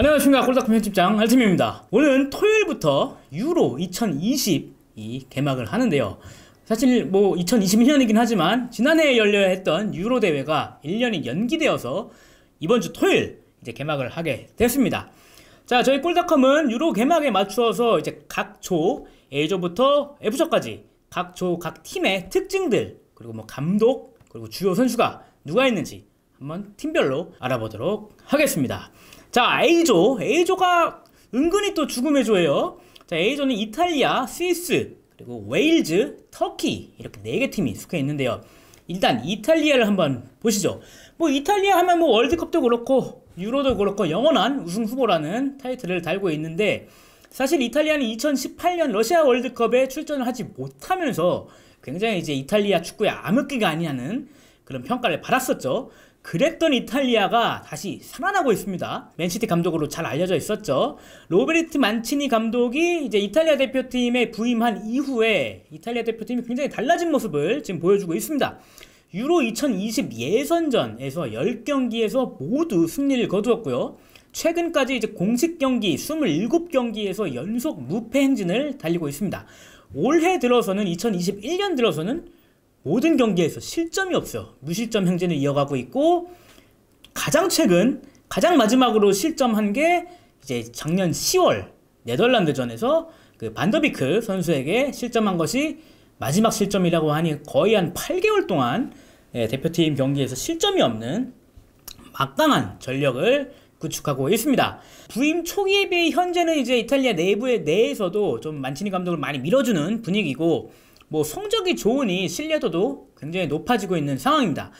안녕하십니까. 골다크 편집장 알팀입니다. 오늘은 토요일부터 유로 2020 이 개막을 하는데요. 사실 뭐 2021년이긴 하지만 지난해에 열려야 했던 유로 대회가 1년이 연기되어서 이번 주 토요일 이제 개막을 하게 됐습니다. 자 저희 꿀닷컴은 유로 개막에 맞추어서 이제 각조 A조부터 F조까지 각조 각 팀의 특징들 그리고 뭐 감독 그리고 주요 선수가 누가 있는지 한번 팀별로 알아보도록 하겠습니다 자, A조. A조가 은근히 또 죽음의 조예요. 자, A조는 이탈리아, 스위스, 그리고 웨일즈, 터키 이렇게 네 개 팀이 속해 있는데요. 일단 이탈리아를 한번 보시죠. 뭐 이탈리아 하면 뭐 월드컵도 그렇고 유로도 그렇고 영원한 우승 후보라는 타이틀을 달고 있는데 사실 이탈리아는 2018년 러시아 월드컵에 출전을 하지 못하면서 굉장히 이제 이탈리아 축구의 암흑기가 아니냐는 그런 평가를 받았었죠. 그랬던 이탈리아가 다시 살아나고 있습니다. 맨시티 감독으로 잘 알려져 있었죠. 로베르트 만치니 감독이 이제 이탈리아 대표팀에 부임한 이후에 이탈리아 대표팀이 굉장히 달라진 모습을 지금 보여주고 있습니다. 유로 2020 예선전에서 10경기에서 모두 승리를 거두었고요. 최근까지 이제 공식 경기 27경기에서 연속 무패 행진을 달리고 있습니다. 올해 들어서는 2021년 들어서는 모든 경기에서 실점이 없어요. 무실점 행진을 이어가고 있고 가장 최근 가장 마지막으로 실점한 게 이제 작년 10월 네덜란드전에서 그 반더비크 선수에게 실점한 것이 마지막 실점이라고 하니 거의 한 8개월 동안 예, 대표팀 경기에서 실점이 없는 막강한 전력을 구축하고 있습니다. 부임 초기에 비해 현재는 이제 이탈리아 내부의 내에서도 좀 만치니 감독을 많이 밀어주는 분위기고 뭐 성적이 좋으니 신뢰도도 굉장히 높아지고 있는 상황입니다.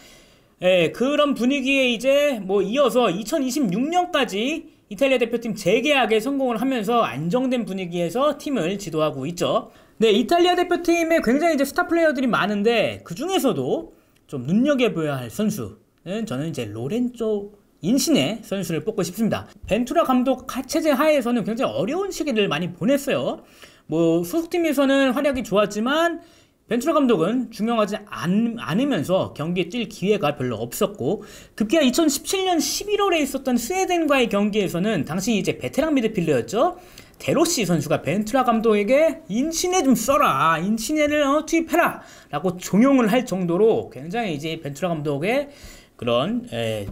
예, 그런 분위기에 이제 뭐 이어서 2026년까지 이탈리아 대표팀 재계약에 성공을 하면서 안정된 분위기에서 팀을 지도하고 있죠. 네, 이탈리아 대표팀에 굉장히 이제 스타 플레이어들이 많은데 그 중에서도 좀 눈여겨봐야 할 선수는 저는 이제 로렌조 인신의 선수를 뽑고 싶습니다. 벤투라 감독 체제 하에서는 굉장히 어려운 시기를 많이 보냈어요. 뭐 소속팀에서는 활약이 좋았지만 벤투라 감독은 중요하지 않, 않으면서 경기에 뛸 기회가 별로 없었고 급기야 2017년 11월에 있었던 스웨덴과의 경기에서는 당시 이제 베테랑 미드필더였죠. 데로시 선수가 벤투라 감독에게 인신에 좀 써라 인신에를 어, 투입해라 라고 종용을 할 정도로 굉장히 이제 벤투라 감독의 그런 에,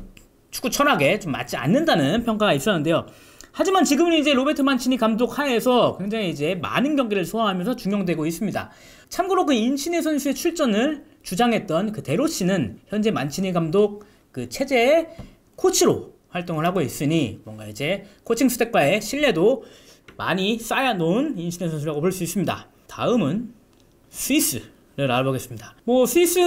축구 철학에 좀 맞지 않는다는 평가가 있었는데요. 하지만 지금은 이제 로베르토 만치니 감독 하에서 굉장히 이제 많은 경기를 소화하면서 중용되고 있습니다. 참고로 그 인시녜 선수의 출전을 주장했던 그 데 로시는 현재 만치니 감독 그 체제의 코치로 활동을 하고 있으니 뭔가 이제 코칭 스태프와의 신뢰도 많이 쌓아놓은 인시녜 선수라고 볼 수 있습니다. 다음은 스위스. 를 알아보겠습니다. 뭐 스위스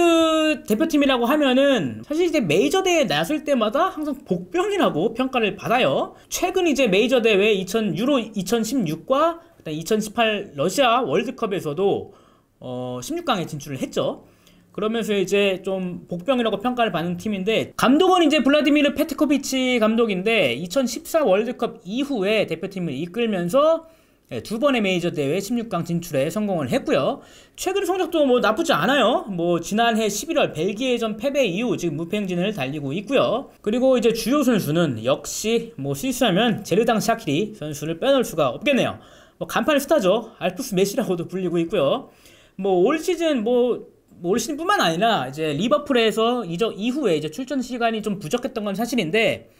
대표팀이라고 하면은 사실 이제 메이저 대회에 나설 때마다 항상 복병이라고 평가를 받아요. 최근 이제 메이저 대회 2000 유로 2016과 2018 러시아 월드컵에서도 어 16강에 진출을 했죠. 그러면서 이제 좀 복병이라고 평가를 받는 팀인데 감독은 이제 블라디미르 페트코비치 감독인데 2014 월드컵 이후에 대표팀을 이끌면서 예, 두 번의 메이저 대회 16강 진출에 성공을 했고요. 최근 성적도 뭐 나쁘지 않아요. 뭐 지난해 11월 벨기에전 패배 이후 지금 무패행진을 달리고 있고요. 그리고 이제 주요 선수는 역시 뭐 스위스하면 제르당 샤키리 선수를 빼놓을 수가 없겠네요. 뭐 간판 스타죠. 알프스 메시라고도 불리고 있고요. 뭐 올 시즌 뭐, 뭐올 시즌뿐만 아니라 이제 리버풀에서 이적 이후에 이제 출전 시간이 좀 부족했던 건 사실인데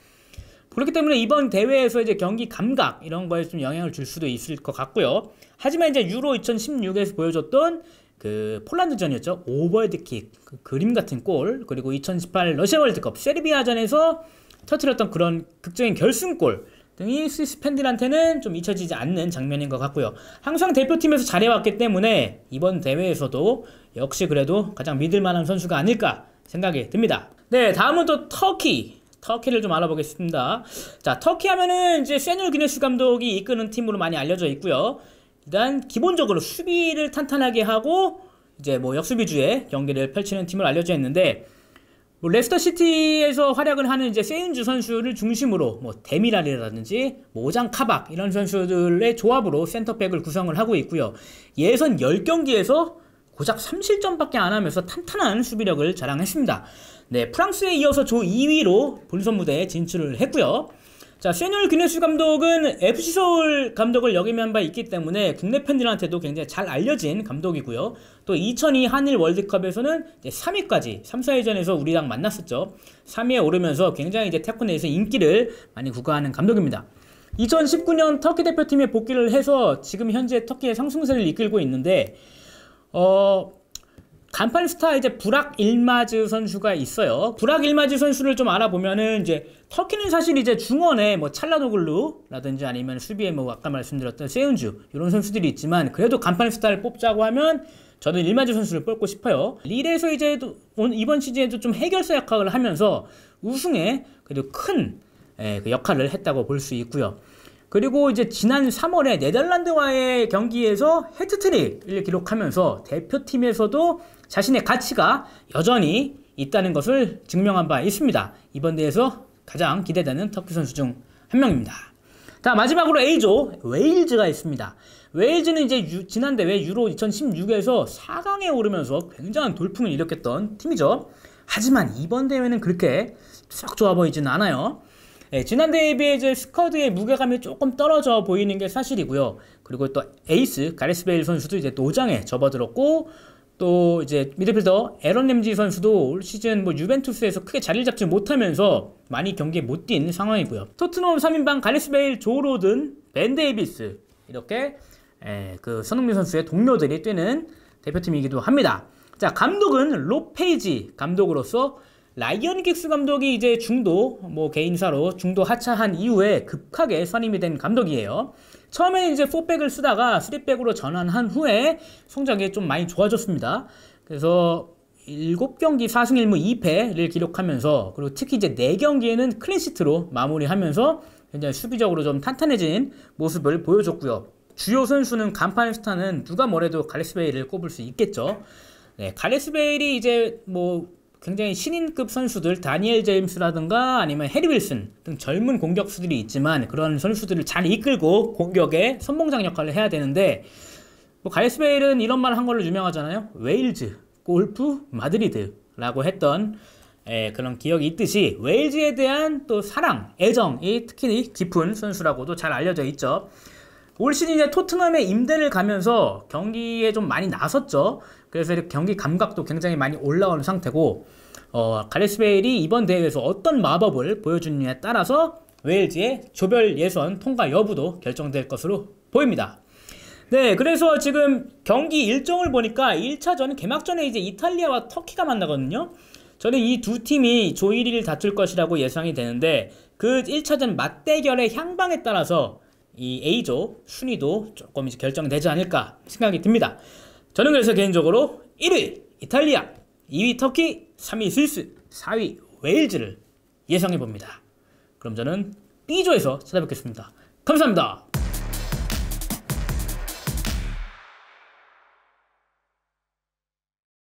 그렇기 때문에 이번 대회에서 이제 경기 감각 이런 거에 좀 영향을 줄 수도 있을 것 같고요. 하지만 이제 유로 2016에서 보여줬던 그 폴란드전이었죠. 오버헤드킥 그 그림 같은 골 그리고 2018 러시아 월드컵 세르비아전에서 터트렸던 그런 극적인 결승골 등이 스위스 팬들한테는 좀 잊혀지지 않는 장면인 것 같고요. 항상 대표팀에서 잘해왔기 때문에 이번 대회에서도 역시 그래도 가장 믿을 만한 선수가 아닐까 생각이 듭니다. 네, 다음은 또 터키. 터키를 좀 알아보겠습니다. 자, 터키 하면은 이제 셰놀 귀네슈 감독이 이끄는 팀으로 많이 알려져 있고요. 일단 기본적으로 수비를 탄탄하게 하고 이제 뭐 역습 위주의 경기를 펼치는 팀으로 알려져 있는데 뭐 레스터 시티에서 활약을 하는 이제 쇠윈쥐 선수를 중심으로 뭐 데미랄이라든지 오잔 카박 이런 선수들의 조합으로 센터백을 구성을 하고 있고요. 예선 10경기에서 고작 3실점밖에 안 하면서 탄탄한 수비력을 자랑했습니다. 네, 프랑스에 이어서 조 2위로 본선 무대에 진출을 했고요. 자, 셰놀 귀네슈 감독은 FC 서울 감독을 역임한 바 있기 때문에 국내 팬들한테도 굉장히 잘 알려진 감독이고요. 또 2002 한일 월드컵에서는 이제 3위까지 3, 4위전에서 우리랑 만났었죠. 3위에 오르면서 굉장히 이제 터키 내에서 인기를 많이 구가하는 감독입니다. 2019년 터키 대표팀에 복귀를 해서 지금 현재 터키의 상승세를 이끌고 있는데 어 간판 스타 이제 부락 일마즈 선수가 있어요. 부락 일마즈 선수를 좀 알아보면은 이제 터키는 사실 이제 중원에 뭐 찰라노글루라든지 아니면 수비에 뭐 아까 말씀드렸던 세운주 이런 선수들이 있지만 그래도 간판 스타를 뽑자고 하면 저는 일마즈 선수를 뽑고 싶어요. 릴에서 이제 이번 시즌에도 좀 해결사 역할을 하면서 우승에 그래도 큰 예, 그 역할을 했다고 볼 수 있고요. 그리고 이제 지난 3월에 네덜란드와의 경기에서 헤트트릭을 기록하면서 대표팀에서도 자신의 가치가 여전히 있다는 것을 증명한 바 있습니다. 이번 대회에서 가장 기대되는 터키 선수 중 한 명입니다. 자, 마지막으로 A조, 웨일즈가 있습니다. 웨일즈는 이제 유, 지난 대회 유로 2016에서 4강에 오르면서 굉장한 돌풍을 일으켰던 팀이죠. 하지만 이번 대회는 그렇게 썩 좋아 보이진 않아요. 네, 지난 대회에 비해 이제 스쿼드의 무게감이 조금 떨어져 보이는 게 사실이고요. 그리고 또 에이스 가레스 베일 선수도 이제 노장에 접어들었고 또 이제 미드필더 에런 램지 선수도 올 시즌 뭐 유벤투스에서 크게 자리를 잡지 못하면서 많이 경기에 못 뛴 상황이고요. 토트넘 3인방 가레스 베일, 조 로든, 벤 데이비스 이렇게 에, 그 손흥민 선수의 동료들이 뛰는 대표팀이기도 합니다. 자 감독은 롭 페이지 감독으로서 라이언 긱스 감독이 이제 중도 뭐 개인사로 중도 하차한 이후에 급하게 선임이 된 감독이에요. 처음에는 이제 4백을 쓰다가 3백으로 전환한 후에 성적이 좀 많이 좋아졌습니다. 그래서 7경기 4승 1무 2패를 기록하면서 그리고 특히 이제 4경기에는 클린시트로 마무리하면서 굉장히 수비적으로 좀 탄탄해진 모습을 보여줬고요. 주요 선수는 간판 스타는 누가 뭐래도 가레스베일을 꼽을 수 있겠죠. 네, 가레스베일이 이제 뭐 굉장히 신인급 선수들 다니엘 제임스라든가 아니면 해리 윌슨 등 젊은 공격수들이 있지만 그런 선수들을 잘 이끌고 공격에 선봉장 역할을 해야 되는데 뭐 가레스 베일은 이런 말한 걸로 유명하잖아요. 웨일즈, 골프, 마드리드라고 했던 에, 예, 그런 기억이 있듯이 웨일즈에 대한 또 사랑, 애정이 특히 깊은 선수라고도 잘 알려져 있죠. 올 시즌 에 토트넘에 임대를 가면서 경기에 좀 많이 나섰죠. 그래서 경기 감각도 굉장히 많이 올라오는 상태고 어, 가레스 베일이 이번 대회에서 어떤 마법을 보여주느냐에 따라서 웨일즈의 조별 예선 통과 여부도 결정될 것으로 보입니다. 네, 그래서 지금 경기 일정을 보니까 1차전 개막전에 이제 이탈리아와 터키가 만나거든요. 저는 이 두 팀이 조 1위를 다툴 것이라고 예상이 되는데 그 1차전 맞대결의 향방에 따라서 이 A조 순위도 조금 이제 결정되지 않을까 생각이 듭니다. 저는 그래서 개인적으로 1위 이탈리아, 2위 터키, 3위 스위스, 4위 웨일즈를 예상해 봅니다. 그럼 저는 B조에서 찾아뵙겠습니다. 감사합니다.